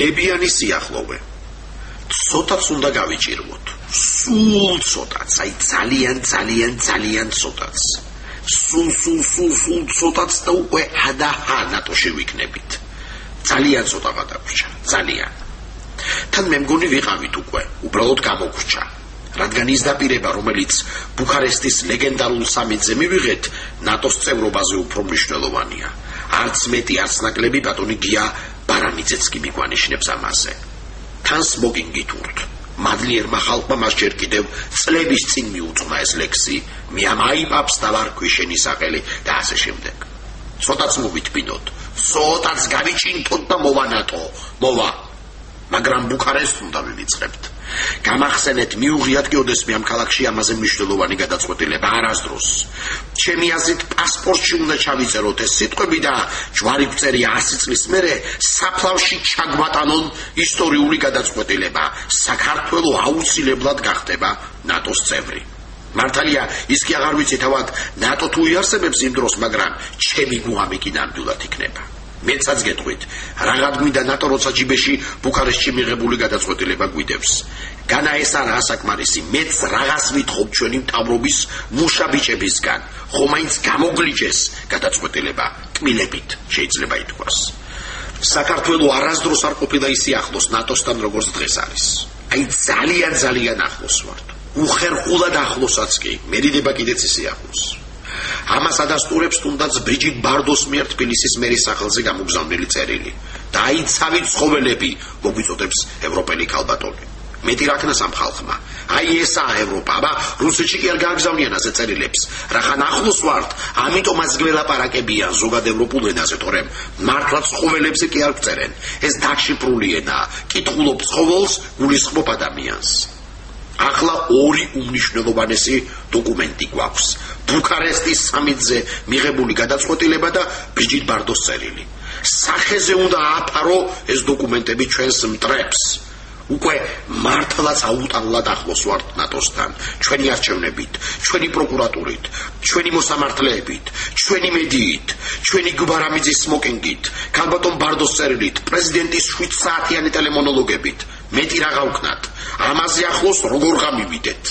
ბუნებიანი სიახლოვე. ცოტაც უნდა გავიჭიროთ. სულ ცოტაც, აი ძალიან ძალიან ძალიან ცოტაც. სულ სულ სულ სულ ცოტაც და უკვე ადაჰა ნატოში ვიქნებით. ძალიან ცოტა გადაგვჭა, ძალიან. თან მე მგონი ვიყავით უკვე, უბრალოდ გამოგვრჩა. რადგან ის დაპირება, რომელიც ბუქარესტის ლეგენდარულ სამიტზე მივიღეთ, ნატოს წევრობაზე უფრო მნიშვნელოვანია. არც მეტი არც ნაკლები ბატონი გია ბარანიძეც კი მიგვანიშნებს ამაზე. თან სმოგინგი თურთ. მადლიერმა ხალხმა მას ჯერ კიდევ წლების წინ მიუძღვნა ეს ლექსი, მე ამ აიპაპს დავარქვი შენი სახელი და ასე შემდეგ. ცოტაც მოვიტბინოთ, ცოტაც გავიჭინთოთ და მოვანატო, მოვა. მაგრამ ბუქარესტს უნდა ვივიწყებთ. გამახსენეთ მიუღიათ კი ოდესმე ამ ქალაქში ამაზე მნიშვნელოვანი გადაწყვეტილება არასდროს. ჩემი აზრით პასპორტში უნდა ჩავიწეროთ ეს სიტყვები და ჯვარი გწერი 100 წლის მერე საფლავში ჩაგვატანონ ისტორიული გადაწყვეტილება. საქართველოს აუცილებლად გახდება ნატოს წევრი. მართალია ის კი აღარ ვიცი თავად ნატო თუ იარსებებს იმ დროს, მაგრამ ჩემი გუამი კი ნამდვილად იქნება. მეცაც გეტყვით. რაღად გვინდა ნატო როცა ჯიბეში ბუქარესტში მიღებული გადაწყვეტილება გვიდევს განა ეს არა ასაკმარისი მეც რაღაც ვითხოვ ჩვენი მთავრობის მუშაბიჭებისგან. ხომაინც გამოგლიჯეს გადაწყვეტილება. კმილებით შეიძლება ითქვას. საქართველოს არასდროს არ ყოფილა ისე ახლოს ნატოსთან როგორც დღეს არის. აი ძალიან ძალიან ახლოს ვართ. უხერხულად ახლოსაც კი. მერიდება კიდეც ისე ახლოს ამას ადასტურებს თუნდაც ბრიჯიტ ბარდოს მიერ თბილისის მერის სახელზე გამოგზავნილი წერილი. დაიცავი ცხოველები, მოგვიწოდებს ევროპელი ქალბატონი. მეტი რაკნას ამ ხალხმა. აი ესაა ევროპა, აბა რუსეთში კი არ გააგზავნიან ასე წერილებს. რახან ახლოს ვართ, ამიტომაც გველაპარაკებიან ზოგად ევროპულ ენაზე, თორემ მართლა ცხოველებზე კი არ წერენ. ეს დაშიფრული ენაა. კითხულობ ცხოველს, გულისხმობ ადამიანს. ახლა ორი უმნიშვნელოვანესი დოკუმენტი გვაქვს. ბუქარესტის სამიტზე მიღებული გადაწყვეტილება და ბრიჯიტ ბარდოს წერილი. სახეზე უნდა აფარო ეს დოკუმენტები ჩვენს მტრებს. უკვე მართლაც აუტანლად ახლოს ვართ ნატოსთან, ჩვენი არჩევნებით, ჩვენი პროკურატურით, ჩვენი მოსამართლეებით, ჩვენი მედიით, ჩვენი გვარამიძის სმოკინგით, კალბატონ ბარდოს წერილით, პრეზიდენტის 7 საათიანი ტელემონოლოგებით. მეტი რა გავქნათ? ამაზე ახლოს როგორ გამივიდეთ?